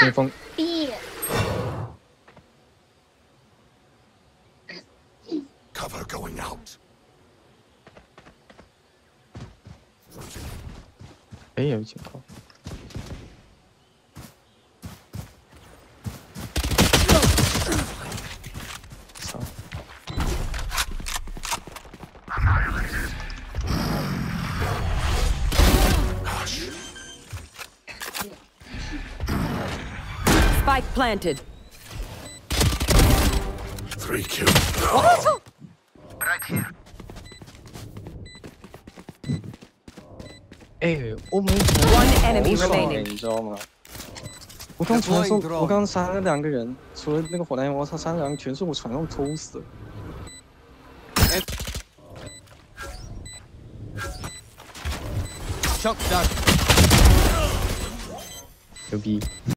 冰封。Cover going out. 哎，有情况。Spike planted. Three kills. 哎，我们 One enemy 好爽 remaining 你知道吗？我刚传送，我刚杀了两个人，除了那个火弹，我操，杀了两个全是我传送抽死的。 Shock dart. 牛逼！